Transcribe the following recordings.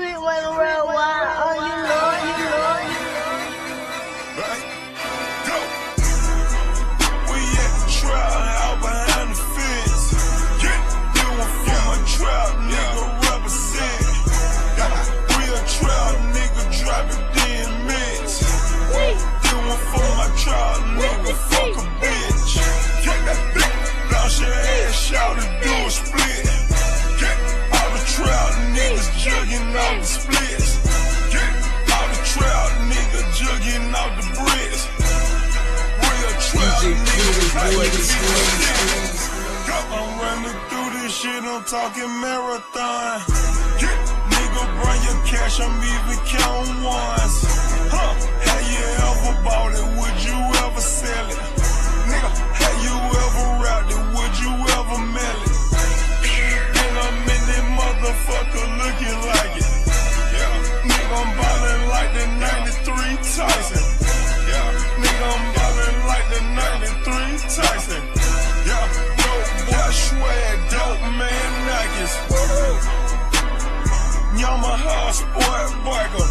Sweet little. I'm running through this shit, I'm talking marathon. Yeah. Nigga, bring your cash, I'm even counting ones. Huh? How you ever bought it? Would you boy, boy, go.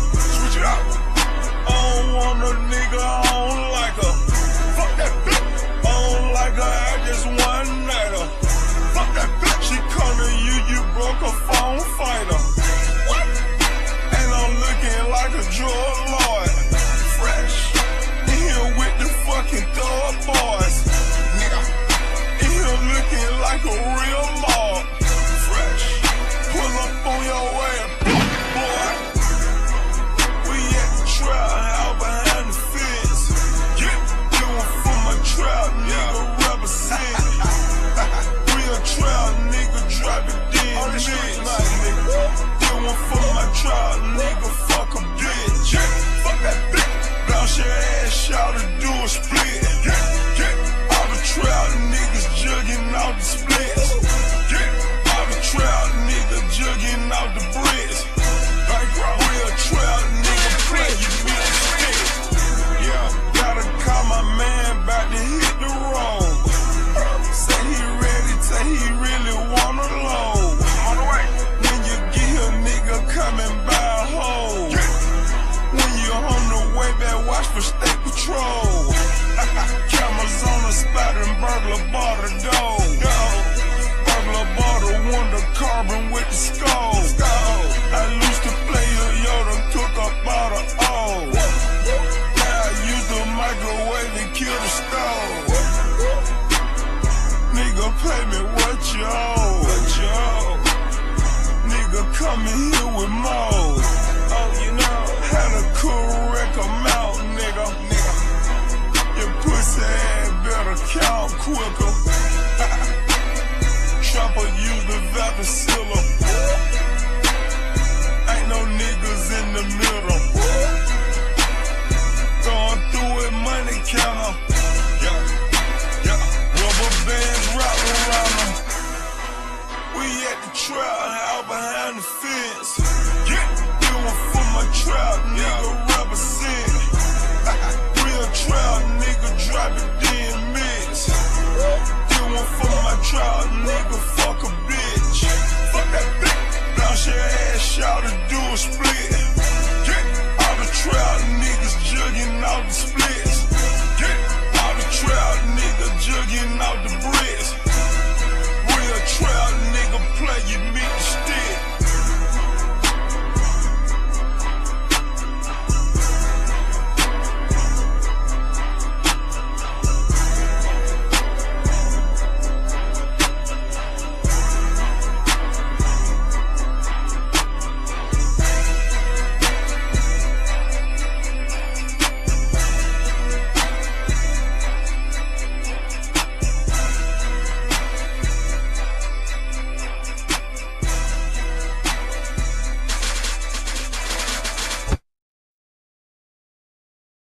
trap, out behind the fence. Yeah, do it for my trap, nigga represent. Real trap, nigga drop it then mix. Do it for my trap, nigga fuck a bitch. Fuck that bitch, bounce your ass out and do a split. Yeah, all the trap niggas jugging out the split.